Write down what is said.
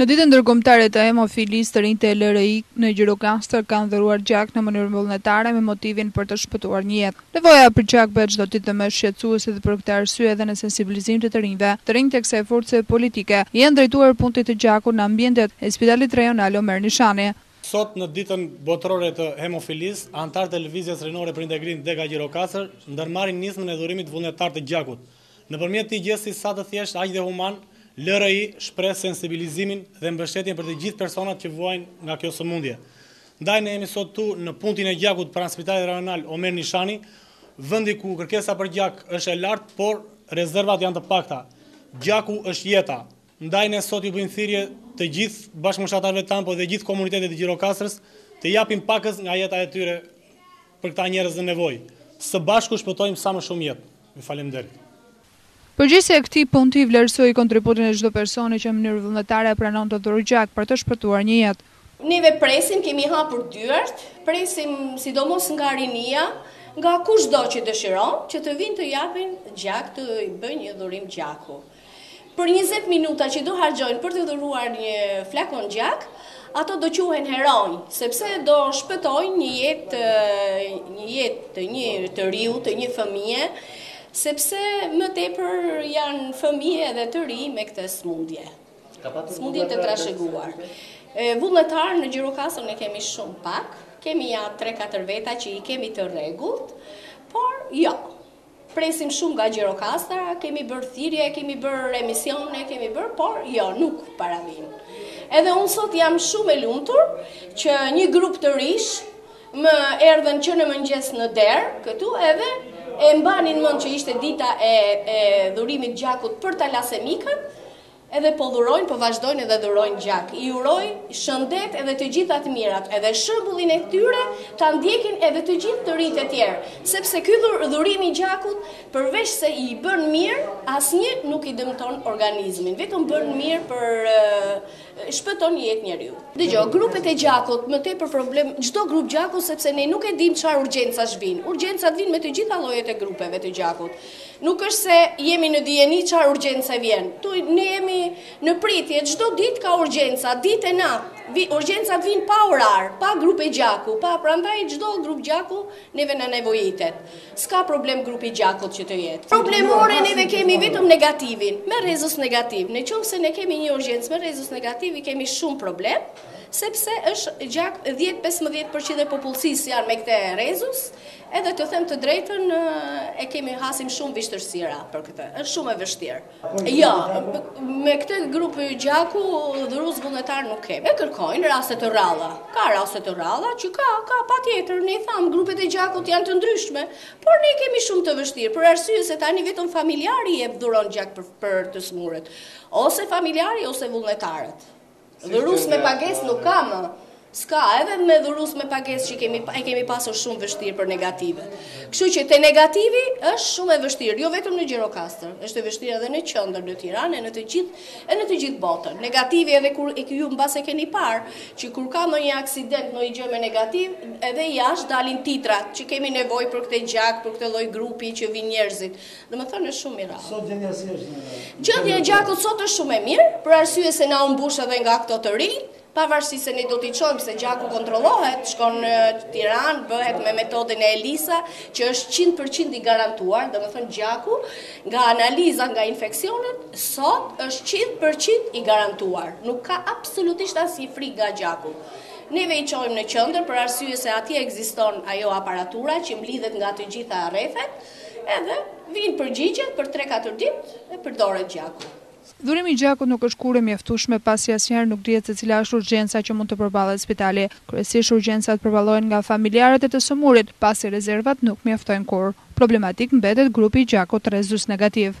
Në Ditën Ndërkombëtare të Hemofilisë, të rinjtë e LRI në Gjirokastër kanë dhuruar gjak në mënyrë vullnetare me motivin për të shpëtuar një jetë. Nevoja për gjak bëhet çdo ditë më shqetësuese dhe për këtë arsye edhe në sensibilizim të të rinjve, të rinjtë e kësaj force politike i janë drejtuar punktit të gjakut në ambientet e Spitalit Rajonal Omer Nishani. Sot në Ditën Botërore të Hemofilisë, anëtarët e Lëvizjes Rinore për Integrim Dega Gjirokastër ndërmarrin nismën e dhurimit vullnetar të gjakut. Nëpërmjet këtij gjesti sa të thjeshtë aq dhe human, LRI shpreh sensibilizimin dhe mbështetjen për të gjithë personat që vuajnë nga kjo sëmundje. Ndaj ne jemi sot këtu në punktin e gjakut pranë Spitalit Rajonal Omer Nishani, vendi ku kërkesa për gjak është e lartë, por rezervat janë të pakta. Gjaku është jeta. Ndaj ne sot ju bëjmë thirrje të gjithë bashkëmoshatarëve tanë por dhe gjithë komunitetit të Gjirokastrës të japin pakëz nga jeta e tyre Për këta njerëz në nevojë. Së bashku shpëtojmë sa më shumë jetë. Ju faleminderit. Përgjegjësja e këtij punkti vlerësoi kontributin e çdo personi që në mënyrë vullnetare pranon të dhurojë gjak për të shpëtuar një jetë. Neve presim, kemi hapur dyert, presim sidomos nga rinia, nga kushdo që dëshiron, që të vijnë të japin gjak, të bëjnë një dhurim gjaku. Për njëzet minuta që do harxhojnë për të dhuruar një flakon gjak, ato do quhen heronj, sepse do shpëtojnë një jetë, një jetë të një të riu, të një fëmije, sepse më tepër janë fëmije dhe të ri me këtë smundje. Smundje të trashëguar. Vullnetar në Gjirokastër ne kemi shumë pak, kemi ja 3-4 veta që i kemi të rregullt, por jo, Presim shumë nga Gjirokastra, kemi bërë thirrje, kemi bërë emisione, kemi bërë, por jo, nuk para vijnë. Edhe unë sot jam shumë e lumtur që një grup të rish më erdhën që në mëngjes në derë këtu edhe e mbanin mend që ishte dita e, e dhurimit gjakut për talasemikët Edhe po dhurojnë po vazhdojnë edhe dhurojnë gjak i uroj shëndet edhe të gjitha të mirat edhe shëmbullin e tyre ta ndjekin edhe të gjithë të rinjtë e tjerë sepse ky dhurim i gjakut përveç se i bën mirë asnjë nuk i dëmton organizmin vetëm bën mirë për shpëton jetë njeriu dëgjo grupet e gjakut më tepër problem çdo grup gjaku sepse ne nuk e dimë çfarë urgjencash vijnë urgjencat vijnë me të gjitha llojet e grupeve të gjakut Nuk është se jemi në dijeni çfarë urgjence vjen. Ktu ne jemi në pritje, çdo ditë ka urgjenca, ditë e natë. Vi, urgjencat vijnë pa orar, pa grupe gjaku, pa prandaj çdo grup gjaku neve na nevojitet. S'ka problem grupi gjakut që të jetë. Problemore neve kemi vetëm negativin, me rezus negativ. Në qoftë se ne kemi një urgjencë me rezus negativ, i kemi shumë problem, sepse është gjak 10-15% e popullsisë janë me këtë rezus, Edhe të them të drejtën, e kemi hasim shumë vështirësira për këtë. Është shumë e vështirë. Jo, me këtë grup gjaku dhurues vullnetar nuk kemi. E kërkojnë raste të rralla. Ka raste të rralla që ka, ka patjetër. Ne i thamë grupet e gjakut janë të ndryshme, por ne kemi shumë të vështirë për arsye se tani vetëm familjari jep dhuron gjak për, për të sëmurët. Ose familjari ose vullnetarët. Dhurues me pagesë nuk ka më. S'ka, edhe me dhurues me pagesë që i kemi pasur shumë vështirë për negativët. Kështu që te negativi është shumë e vështirë, jo vetëm në Gjirokastër, është e vështirë edhe në qendër, në Tiranë, e në të gjithë, e në të gjithë botën. Negativi edhe ju mbase keni parë, që kur ka ndonjë aksident, ndonjë gjë me negativ, edhe jashtë dalin titrat, që kemi nevojë për këtë gjak, për këtë lloj grupi që vijnë njerëzit. Domethënë është shumë i rrallë. Sot gjendja si është në... Gjendja e gjakut sot është shumë e mirë, për arsye se na u mbush edhe nga këto të rinj, pavarësisht se ne do t'i çojmë se gjaku kontrollohet, shkon në Tiranë, bëhet me metodën e Elisa, që është 100% i garantuar, domethënë gjaku, nga analiza, nga infeksionet, sot është 100% i garantuar. Nuk ka absolutisht asnjë frikë nga gjaku. Neve i çojmë në qendër për arsye se atje ekziston ajo aparatura që mblidhet nga të gjitha rrethet, edhe vijnë përgjigjet për tre katër ditë e përdoret gjaku. Dhurimi i gjakut nuk është kurrë e mjaftueshme pasi asnjëherë nuk dihet se cila është urgjenca që mund të përballet spitali. Kryesisht urgjencat përballohen nga familjarët e të sëmurit, pasi rezervat nuk mjaftojnë kurrë. Problematik mbetet grupi i gjakut rezus negativ.